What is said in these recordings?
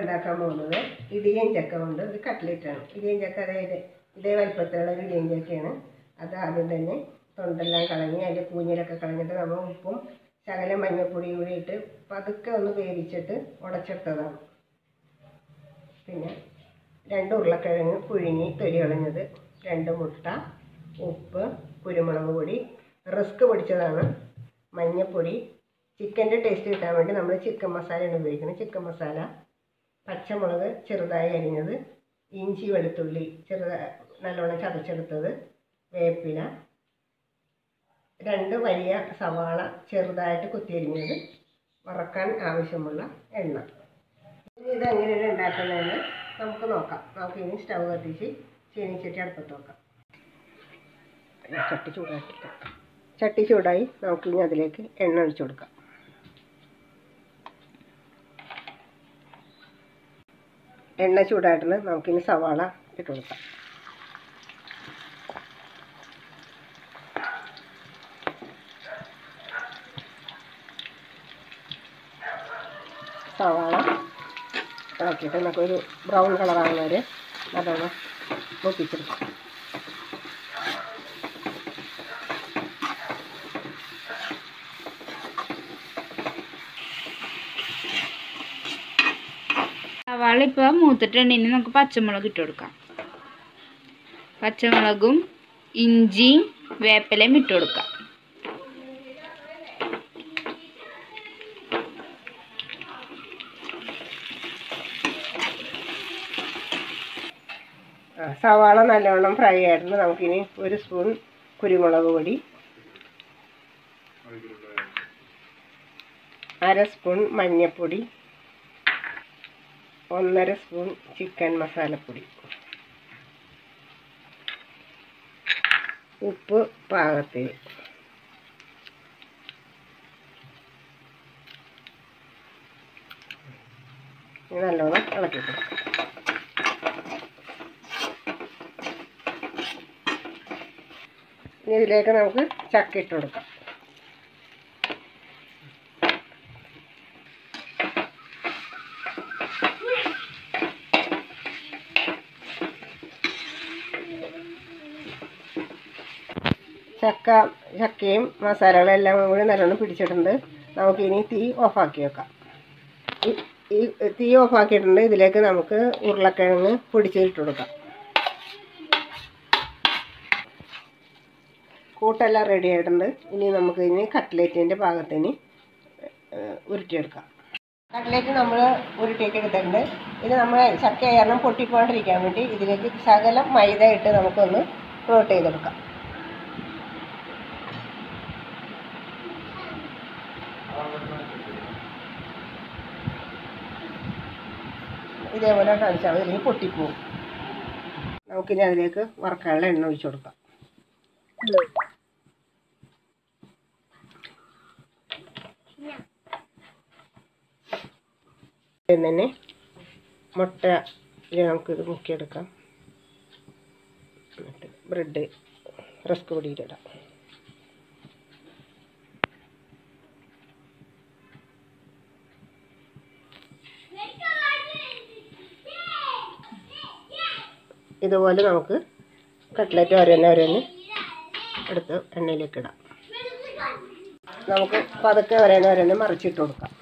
ഉണ്ടാക്കാൻ പോകുന്നത് ഇടിയൻ ചക്ക കൊണ്ട് ഒരു കട്ട്ലേറ്റാണ്. ഇടിയൻ ചക്ക അതായത് ഇതേ വലിപ്പത്തിലുള്ള ഒരു ഇടിയൻ ചക്കയാണ്. അത് ആദ്യം തന്നെ തൊണ്ടെല്ലാം കളഞ്ഞ് അതിന്റെ കൂഞ്ഞിലൊക്കെ കളഞ്ഞിട്ട് നമ്മൾ ഉപ്പും ശകലം മഞ്ഞൾപ്പൊടിയും കൂടി ഇട്ട് പതുക്കെ ഒന്ന് വേവിച്ചിട്ട് ഉടച്ചെടുത്തതാണ്. പിന്നെ രണ്ട് ഉരുളക്കിഴങ്ങ് പുഴുങ്ങി തൊലി കളഞ്ഞത് രണ്ട് മുട്ട ഉപ്പ് കുരുമുളക് പൊടി. റിസ്ക് പൊടിച്ചതാണ്. മഞ്ഞൾപ്പൊടി ചിക്കന്റെ ടേസ്റ്റ് കിട്ടാൻ വേണ്ടി നമ്മൾ ചിക്കൻ മസാലയാണ് ഉപയോഗിക്കുന്നത്. ചിക്കൻ മസാല പച്ചമുളക് ചെറുതായി അരിഞ്ഞത് ഇഞ്ചി വെളുത്തുള്ളി ചെറുതായി നല്ലോണം ചതച്ചെടുത്തത് വേപ്പില രണ്ട് വലിയ സവാള ചെറുതായിട്ട് കുത്തിയരിഞ്ഞത് വറക്കാൻ ആവശ്യമുള്ള എണ്ണ. ഇനി ഇത് എങ്ങനെയാണ് ഉണ്ടാക്കുന്നതെന്ന് നമുക്ക് നോക്കാം. നമുക്ക് ഇനി സ്റ്റൗ കത്തിച്ച് ചീനിച്ചട്ടി അടുപ്പത്ത് നോക്കാം ചട്ടി ചൂടാക്കി ചട്ടി ചൂടായി നമുക്കിനി അതിലേക്ക് എണ്ണ ഒഴിച്ചു കൊടുക്കാം. എണ്ണ ചൂടായിട്ടുണ്ട് നമുക്കിനി സവാള ഇട്ട് കൊടുക്കാം. സവാള ഇളക്കിയിട്ട് നമുക്കൊരു ബ്രൗൺ കളറാകുന്നവരെ നല്ലോണം മൂപ്പിച്ചെടുക്കാം. സവാള ഇപ്പോൾ ഇനി നമുക്ക് പച്ചമുളക് ഇട്ട് കൊടുക്കാം. പച്ചമുളകും ഇഞ്ചിയും വേപ്പിലയും ഇട്ട് കൊടുക്കാം. സവാള നല്ലവണ്ണം ഫ്രൈ ആയിരുന്നു. നമുക്കിനി ഒരു സ്പൂൺ കുരുമുളക് പൊടി അര സ്പൂൺ മഞ്ഞൾപ്പൊടി ഒന്നര സ്പൂൺ ചിക്കൻ മസാലപ്പൊടി. ഉപ്പ് പാകത്തിന്. ഇനി നല്ലോണം ഇളക്കി കൊടുക്കാം. ഇനി ഇതിലേക്ക് നമുക്ക് ചക്ക ഇട്ട് കൊടുക്കാം. ചക്ക ചക്കയും മസാലകളും എല്ലാം കൂടി നല്ലോണം പിടിച്ചിട്ടുണ്ട്. നമുക്കിനി തീ ഓഫാക്കി വെക്കാം. ഈ- തീ ഓഫാക്കിയിട്ടുണ്ട്. ഇതിലേക്ക് നമുക്ക് ഉരുളക്കിഴങ്ങ് പൊടിച്ചിട്ട് കൊടുക്കാം. കൂട്ടെല്ലാം റെഡി ആയിട്ടുണ്ട്. ഇനി നമുക്ക് ഇനി കട്ട്ലേറ്റിന്റെ ഭാഗത്തിന് ഉരുട്ടിയെടുക്കാം. കട്ട്ലേറ്റ് നമ്മൾ ഉരുട്ടിയൊക്കെ എടുത്തിട്ടുണ്ട് ഇത് നമ്മൾ ചക്ക കാരണം പൊട്ടിപ്പോണ്ടിരിക്കാൻ വേണ്ടി ഇതിലേക്ക് ശകലം മൈദ ഇട്ട് നമുക്കൊന്ന് ഫ്ലോട്ട് ചെയ്തെടുക്കാം. ഇതേപോലെ കാണിച്ചാൽ മതി. അല്ലെങ്കിൽ പൊട്ടിപ്പോവും. നമുക്കിനി അതിലേക്ക് വറക്കാനുള്ള എണ്ണ ഒഴിച്ചു കൊടുക്കാം. തന്നെ മുട്ട നമുക്ക് നമുക്കിത് മുക്കിയെടുക്കാം. ബ്രെഡ് റസ്ക് പൊടിയിലിടാം ഇതുപോലെ നമുക്ക് കട്ട്ലറ്റ് ഓരോന്നെ ഓരോന്ന് എടുത്ത് എണ്ണയിലേക്ക് ഇടാം. നമുക്ക് പതുക്കെ ഓരോന്ന് ഓരോന്ന് മറിച്ചിട്ട് കൊടുക്കാം.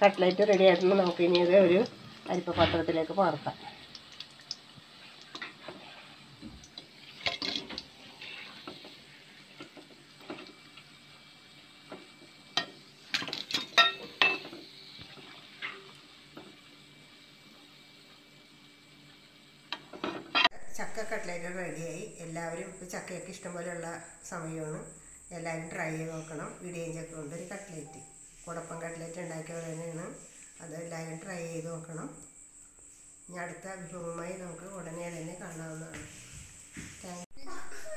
കട്ട്ലറ്റ് റെഡി ആയിട്ടുണ്ടെങ്കിൽ നമുക്ക് ഇനി ഇത് ഒരു അരിപ്പ പാത്രത്തിലേക്ക് പകർത്താം കട്ട്ലറ്റ് റെഡിയായി എല്ലാവരും ഇപ്പോൾ ചക്കയൊക്കെ ഇഷ്ടംപോലെയുള്ള സമയമാണ്. എല്ലാവരും ട്രൈ ചെയ്ത് നോക്കണം. ഇടിയും ചക്ക കൊണ്ട് ഒരു കട്ട്ലേറ്റ് കുടപ്പം കട്ട്ലേറ്റ് ഉണ്ടാക്കിയത് തന്നെയാണ്. അത് എല്ലാവരും ട്രൈ ചെയ്ത് നോക്കണം. ഇനി അടുത്ത വിഭവമായി നമുക്ക് ഉടനെ തന്നെ കാണാവുന്നതാണ്.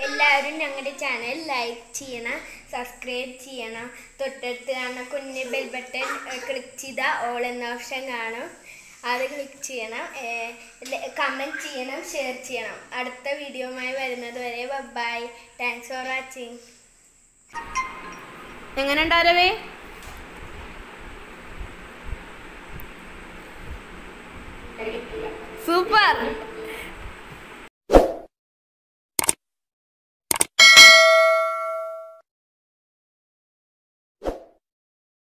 എല്ലാവരും ഞങ്ങളുടെ ചാനൽ ലൈക്ക് ചെയ്യണം സബ്സ്ക്രൈബ് ചെയ്യണം തൊട്ടടുത്ത് കാണുന്ന കുഞ്ഞ് ബെൽബട്ടൺ ക്ലിക്ക് ചെയ്താൽ ഓൾ എന്ന ഓപ്ഷൻ കാണും. അത് ക്ലിക്ക് ചെയ്യണം? കമന്റ് ചെയ്യണം ഷെയർ ചെയ്യണം. അടുത്ത വീഡിയോയുമായി വരുന്നത് വരെ ബൈ താങ്ക്സ് ഫോർ വാച്ചിങ് എങ്ങനെ ഉണ്ടാരവേ സൂപ്പർ